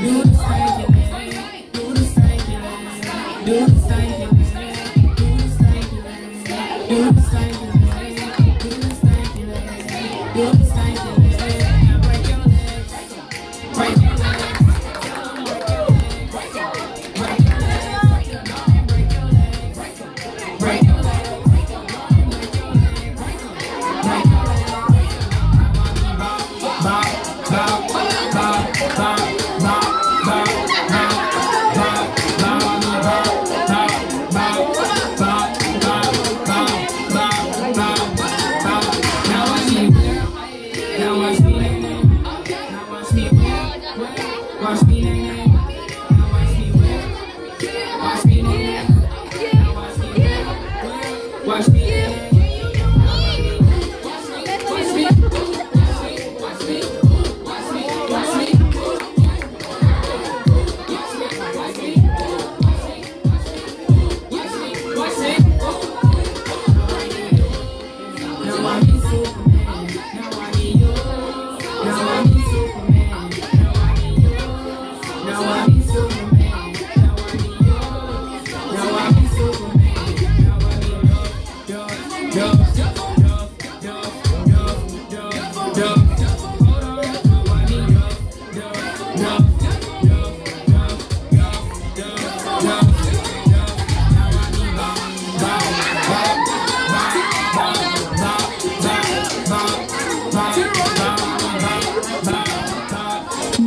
Do the stanky, do the stanky, do the stanky. Watch me. Two.